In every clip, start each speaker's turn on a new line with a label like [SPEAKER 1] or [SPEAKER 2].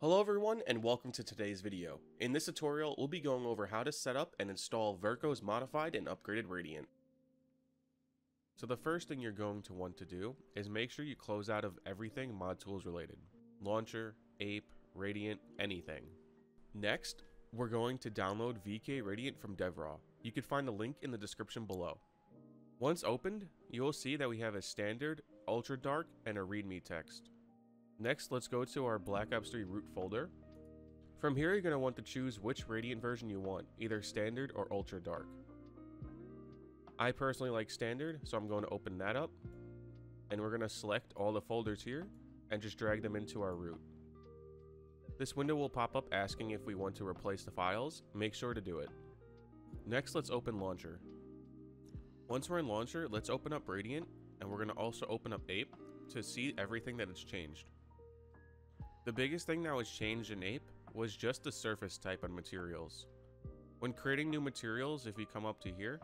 [SPEAKER 1] Hello everyone and welcome to today's video. In this tutorial, we'll be going over how to set up and install Verko's modified and upgraded Radiant. So the first thing you're going to want to do is make sure you close out of everything mod tools related. Launcher, Ape, Radiant, anything. Next, we're going to download VK Radiant from DevRaw. You can find the link in the description below. Once opened, you will see that we have a standard, ultra dark, and a readme text. Next, let's go to our Black Ops 3 root folder. From here, you're going to want to choose which Radiant version you want, either standard or ultra dark. I personally like standard, so I'm going to open that up. And we're going to select all the folders here and just drag them into our root. This window will pop up asking if we want to replace the files. Make sure to do it. Next, let's open Launcher. Once we're in Launcher, let's open up Radiant, and we're going to also open up Ape to see everything that has changed. The biggest thing that was changed in Ape was just the surface type and materials. When creating new materials, if you come up to here,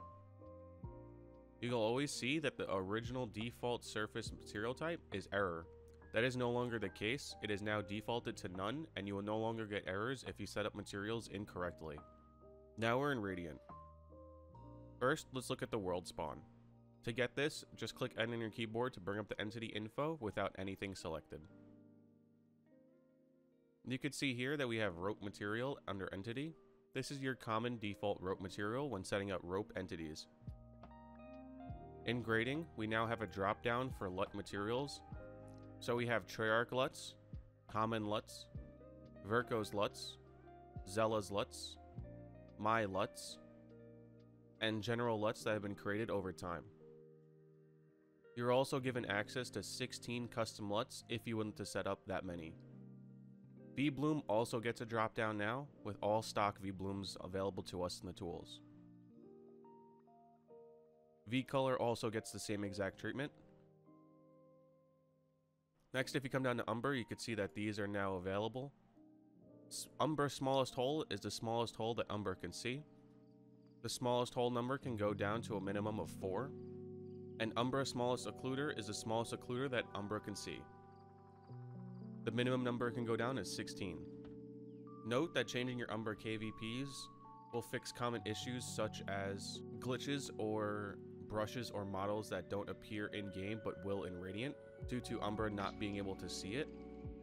[SPEAKER 1] you'll always see that the original default surface material type is error. That is no longer the case, it is now defaulted to none, and you will no longer get errors if you set up materials incorrectly. Now we're in Radiant. First, let's look at the world spawn. To get this, just click N on your keyboard to bring up the entity info without anything selected. You can see here that we have rope material under entity. This is your common default rope material when setting up rope entities. In grading, we now have a drop down for LUT materials. So we have Treyarch LUTs, Common LUTs, Verko's LUTs, Zella's LUTs, My LUTs, and general LUTs that have been created over time. You're also given access to 16 custom LUTs if you want to set up that many. VBloom also gets a drop down now, with all stock VBlooms available to us in the tools. VColor also gets the same exact treatment. Next, if you come down to Umbra, you can see that these are now available. Umbra smallest hole is the smallest hole that Umbra can see. The smallest hole number can go down to a minimum of 4. And Umbra smallest occluder is the smallest occluder that Umbra can see. The minimum number can go down is 16. Note that changing your Umbra KVPs will fix common issues such as glitches or brushes or models that don't appear in-game but will in Radiant due to Umbra not being able to see it.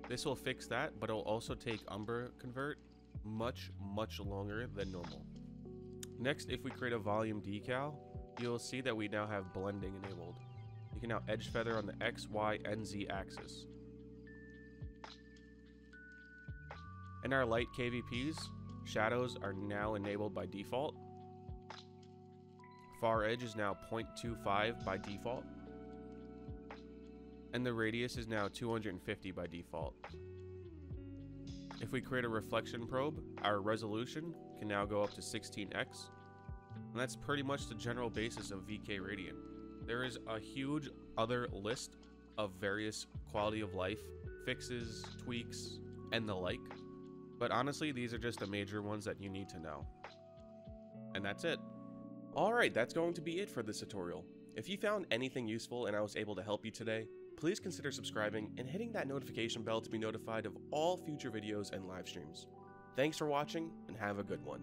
[SPEAKER 1] This will fix that, but it'll also take Umbra convert much, much longer than normal. Next, if we create a volume decal, you'll see that we now have blending enabled. You can now edge feather on the X, Y, and Z axis. In our light KVPs, shadows are now enabled by default. Far edge is now 0.25 by default. And the radius is now 250 by default. If we create a reflection probe, our resolution can now go up to 16x. And that's pretty much the general basis of VK Radiant. There is a huge other list of various quality of life fixes, tweaks, and the like. But honestly, these are just the major ones that you need to know. And that's it. Alright, that's going to be it for this tutorial. If you found anything useful and I was able to help you today, please consider subscribing and hitting that notification bell to be notified of all future videos and live streams. Thanks for watching, and have a good one.